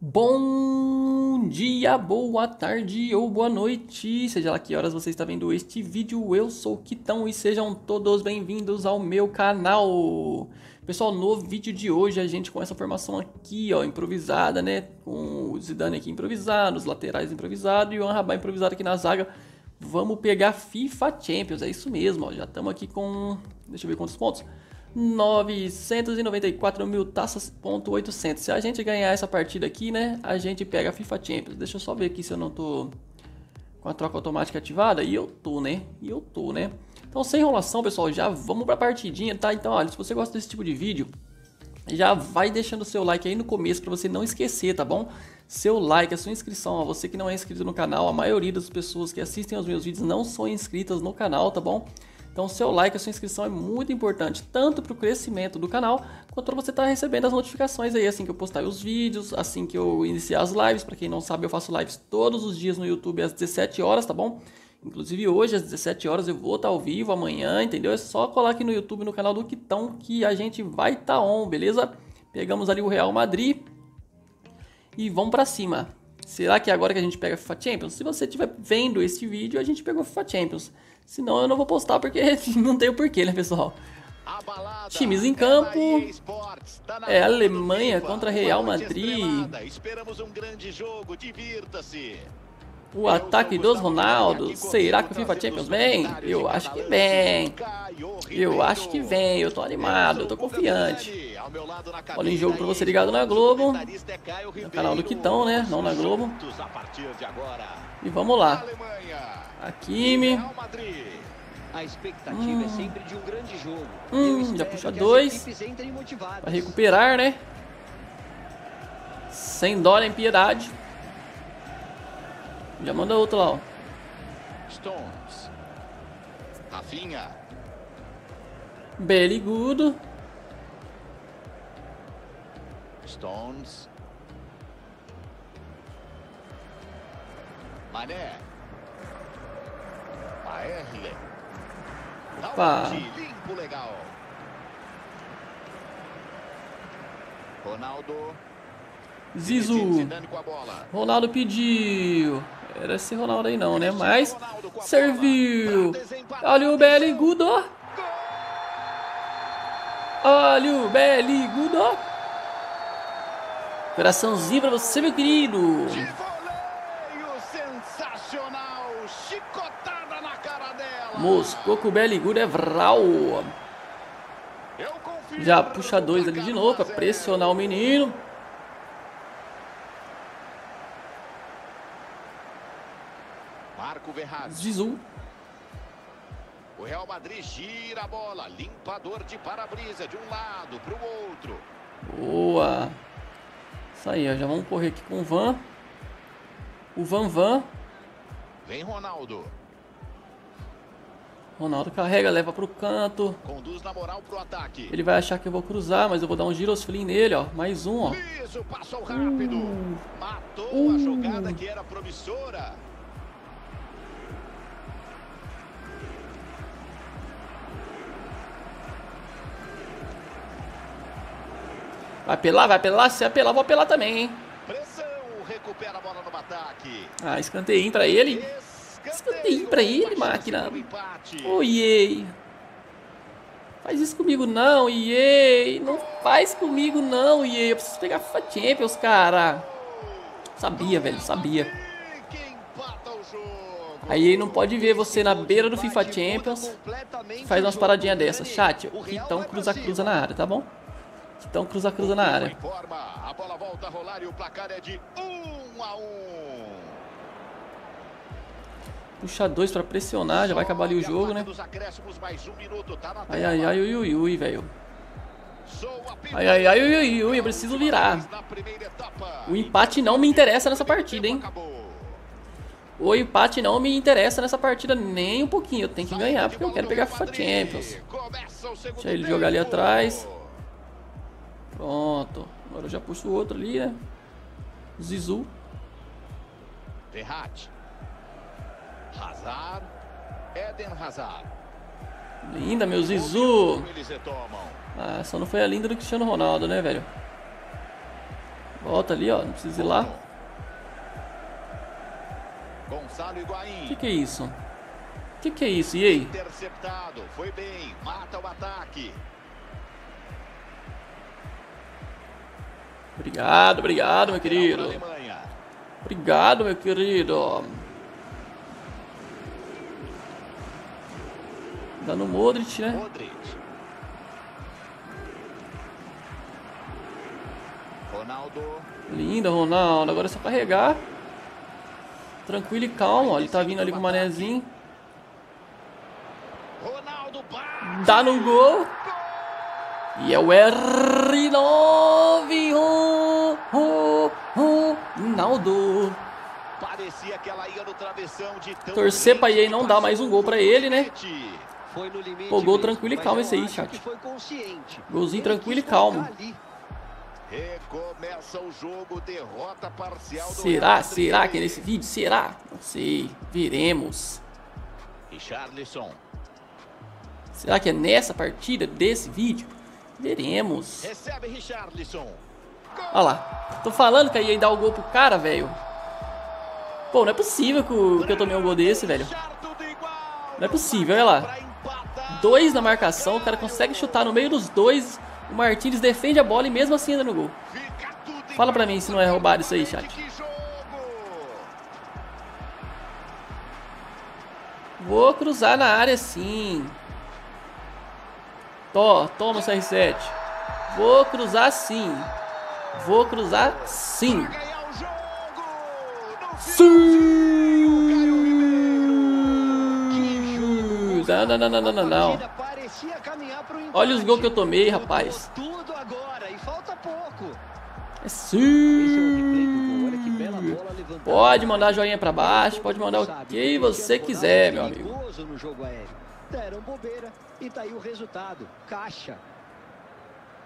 Bom dia, boa tarde ou boa noite, seja lá que horas você está vendo este vídeo, eu sou o Kitão e sejam todos bem-vindos ao meu canal. Pessoal, no vídeo de hoje a gente com essa formação aqui, ó, improvisada, né, com o Zidane aqui improvisado, os laterais improvisados e o Anrabá improvisado aqui na zaga. Vamos pegar FIFA Champions, é isso mesmo, ó, já estamos aqui com, deixa eu ver quantos pontos, 994 mil taças, ponto 800. Se a gente ganhar essa partida aqui, né, a gente pega a FIFA Champions. Deixa eu só ver aqui se eu não tô com a troca automática ativada. E eu tô, né? E eu tô, né? Então, sem enrolação, pessoal, já vamos pra partidinha, tá? Então, olha, se você gosta desse tipo de vídeo, já vai deixando o seu like aí no começo para você não esquecer, tá bom? Seu like, a sua inscrição, ó, você que não é inscrito no canal, a maioria das pessoas que assistem aos meus vídeos não são inscritas no canal, tá bom? Então, seu like, a sua inscrição é muito importante, tanto para o crescimento do canal, quanto para você estar tá recebendo as notificações aí assim que eu postar os vídeos, assim que eu iniciar as lives. Para quem não sabe, eu faço lives todos os dias no YouTube às 17 horas, tá bom? Inclusive hoje às 17 horas eu vou estar tá ao vivo amanhã, entendeu? É só colar aqui no YouTube no canal do Quitão que a gente vai estar tá on, beleza? Pegamos ali o Real Madrid e vamos para cima. Será que é agora que a gente pega FIFA Champions? Se você estiver vendo este vídeo, a gente pegou FIFA Champions. Senão eu não vou postar porque não tem o porquê, né, pessoal? Times em campo. É Alemanha contra Real Madrid. Esperamos um grande jogo, divirta-se. O ataque dos Ronaldo. Será que o FIFA Champions vem? Eu acho que vem. Eu acho que vem. Eu tô animado, eu tô confiante. Olha em jogo pra você ligado na Globo. No canal do Quitão, né? Não na Globo. E vamos lá. Hakimi. A expectativa hum. é sempre de um grande jogo. Hum, já puxa dois. Vai recuperar, né? Sem dó nem piedade. Já manda outro lá, ó. Stones. Rafinha. Beligudo. Stones. Mané. Maerle. Opa. Limpo legal. Ronaldo. Zizu. Ronaldo pediu. Era esse Ronaldo aí não, né? Mas serviu. Olha o Belly Gudo. Olha o Belly Gudo. Coraçãozinho pra você, meu querido. Moscou com o Belly Gudo é Vral. Já puxa dois ali de novo pra pressionar o menino. Marco Verratti. Zizou. O Real Madrid gira a bola. Limpador de para-brisa de um lado para o outro. Boa. Isso aí, ó. Já vamos correr aqui com o Van. O Van Van. Vem Ronaldo. Ronaldo carrega, leva pro canto. Conduz na moral pro ataque. Ele vai achar que eu vou cruzar, mas eu vou dar um girosflim nele, ó. Mais um, ó. Isso, passou rápido. Uh. Matou uh. a jogada que era promissora. Vai apelar, vai apelar. Se apelar, vou apelar também, hein? Pressão, recupera a bola no ataque. Ah, escanteio pra ele. Escanteio pra ele, máquina. Oh, EA. Faz isso comigo não, EA. Não faz comigo não, EA. Eu preciso pegar FIFA Champions, cara. Sabia, velho, sabia. Aí não pode ver você na beira do FIFA Champions. Faz umas paradinhas dessas. Chat, então cruza-cruza na área, tá bom? Então cruza cruza na área. A bola volta a rolar e o placar é de 1 a 1. Puxa dois pra pressionar, já vai acabar ali o jogo, né? Ai, ai, ai, ui, ui, ui, velho. Ai, ai, ai, ui, ui, ui, eu preciso virar. O empate não me interessa nessa partida, hein? O empate não me interessa nessa partida nem um pouquinho. Eu tenho que ganhar porque eu quero pegar FIFA Champions. Deixa ele jogar ali atrás. Pronto. Agora eu já puxo o outro ali, né? Zizu. Verratti. Hazard. Eden Hazard. Linda, meu Zizu. Ah, só não foi a linda do Cristiano Ronaldo, né, velho? Volta ali, ó. Não precisa ir lá. Gonçalo Higuaín. O que, que é isso? O que, que é isso? E aí? Interceptado. Foi bem. Mata o ataque. Obrigado, obrigado, meu querido. Obrigado, meu querido. Dando Modric, né? Modric. Ronaldo. Linda, Ronaldo. Agora é só carregar. Tranquilo e calmo. Ele tá vindo ali com o manezinho. Dá no gol. E é o R9. Ronaldo. Parecia que ela ia no travessão de Torcer pra EA não dar mais um gol pra ele, né? Pô, gol tranquilo e calmo esse aí, chat. Golzinho tranquilo e calmo. Recomeça o jogo, derrota parcial Será? Será que é nesse vídeo? Será? Não sei. Veremos. Richarlison. Será que é nessa partida desse vídeo? Veremos. Recebe Richarlison. Olha lá. Tô falando que ia dar o gol pro cara, velho. Pô, não é possível que, que eu tomei um gol desse, velho. Não é possível, olha lá. Dois na marcação, o cara consegue chutar no meio dos dois. O Martins defende a bola e mesmo assim anda no gol. Fala pra mim se não é roubado isso aí, chat. Vou cruzar na área sim. Tó, toma o CR7. Vou cruzar sim. Vou cruzar sim. Sim! Não, não, não, não, não, não. Olha os gols que eu tomei, rapaz. É sim. Pode mandar joinha pra baixo, pode mandar o que você quiser, meu amigo. Deram bobeira e tá aí o resultado. Caixa.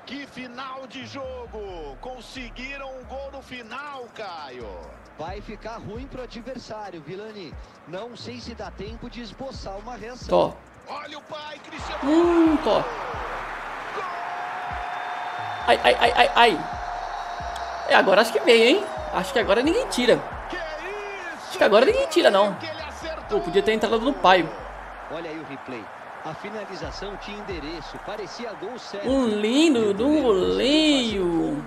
Que final de jogo! Conseguiram um gol no final, Caio. Vai ficar ruim pro adversário, Vilani. Não sei se dá tempo de esboçar uma reação. Tó. Olha o pai, Cristiano. Hum, tó. Ai, ai, ai, ai, ai. É, agora acho que veio, hein? Acho que agora ninguém tira. Acho que agora ninguém tira, não. Pô, podia ter entrado no pai. Olha aí o replay. A finalização tinha endereço, parecia gol certo. Um lindo de um voleio.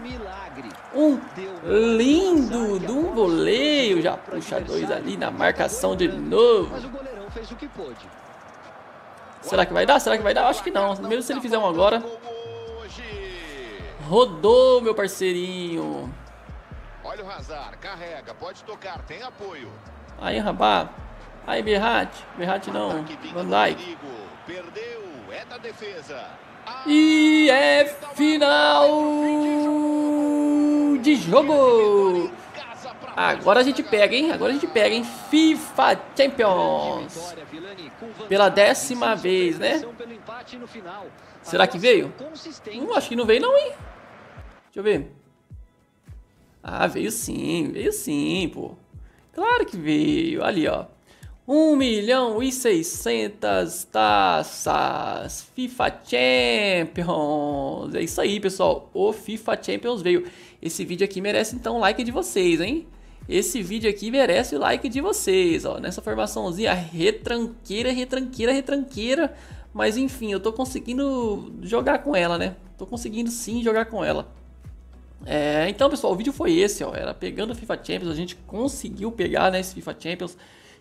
Um lindo de um voleio. Já puxa dois ali na marcação de novo. Mas o goleirão fez o que pôde. Será que vai dar? Será que vai dar? Acho que não. Mesmo se ele fizer um agora. Rodou, meu parceirinho. Olha o Hazard, carrega, pode tocar, tem apoio. Aí, rapaz. Aí, Berrat. Berrat não. Van Dijk. Perdeu, é da defesa. E é final de jogo. Agora a gente pega, hein? Agora a gente pega, hein? FIFA Champions. Pela décima vez, né? Será que veio? Hum, acho que não veio não, hein? Deixa eu ver. Ah, veio sim, veio sim, pô. Claro que veio. Ali, ó. 1 milhão e 600 taças FIFA Champions. É isso aí, pessoal. O FIFA Champions veio. Esse vídeo aqui merece então o like de vocês, hein? Esse vídeo aqui merece o like de vocês, ó. Nessa formaçãozinha retranqueira, retranqueira, retranqueira. Mas enfim, eu tô conseguindo jogar com ela, né? Tô conseguindo sim jogar com ela. É, então, pessoal, o vídeo foi esse, ó. Era pegando o FIFA Champions. A gente conseguiu pegar, né, esse FIFA Champions.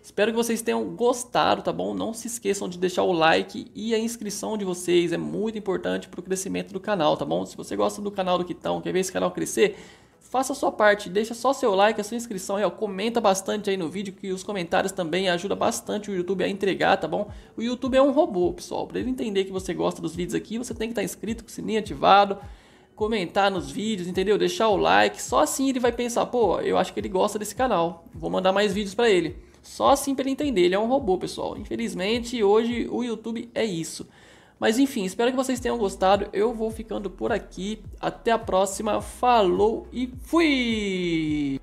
Espero que vocês tenham gostado, tá bom? Não se esqueçam de deixar o like e a inscrição de vocês, é muito importante para o crescimento do canal, tá bom? Se você gosta do canal do Quitão, quer ver esse canal crescer, faça a sua parte, deixa só seu like, a sua inscrição, ó, comenta bastante aí no vídeo, que os comentários também ajudam bastante o YouTube a entregar, tá bom? O YouTube é um robô, pessoal, para ele entender que você gosta dos vídeos aqui, você tem que estar inscrito com o sininho ativado, comentar nos vídeos, entendeu? Deixar o like, só assim ele vai pensar, pô, eu acho que ele gosta desse canal, vou mandar mais vídeos para ele. Só assim para ele entender, ele é um robô, pessoal. Infelizmente, hoje o YouTube é isso. Mas enfim, espero que vocês tenham gostado. Eu vou ficando por aqui. Até a próxima. Falou e fui!